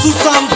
Susan